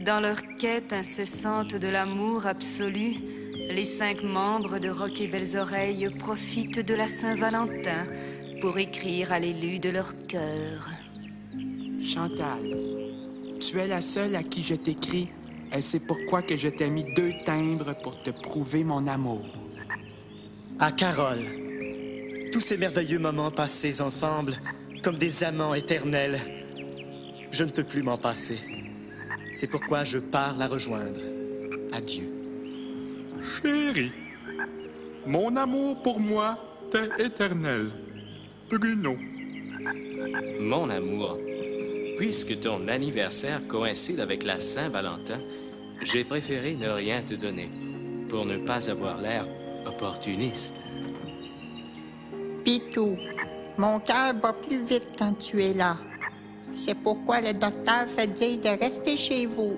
Dans leur quête incessante de l'amour absolu, les cinq membres de Rock et Belles Oreilles profitent de la Saint-Valentin pour écrire à l'élu de leur cœur. Chantal, tu es la seule à qui je t'écris et c'est pourquoi que je t'ai mis deux timbres pour te prouver mon amour. À Carole, tous ces merveilleux moments passés ensemble, comme des amants éternels, je ne peux plus m'en passer. C'est pourquoi je pars la rejoindre. Adieu. Chérie, mon amour pour moi t'est éternel. Bruno. Mon amour, puisque ton anniversaire coïncide avec la Saint-Valentin, j'ai préféré ne rien te donner pour ne pas avoir l'air opportuniste. Pitou, mon cœur bat plus vite quand tu es là. C'est pourquoi le docteur fait dire de rester chez vous.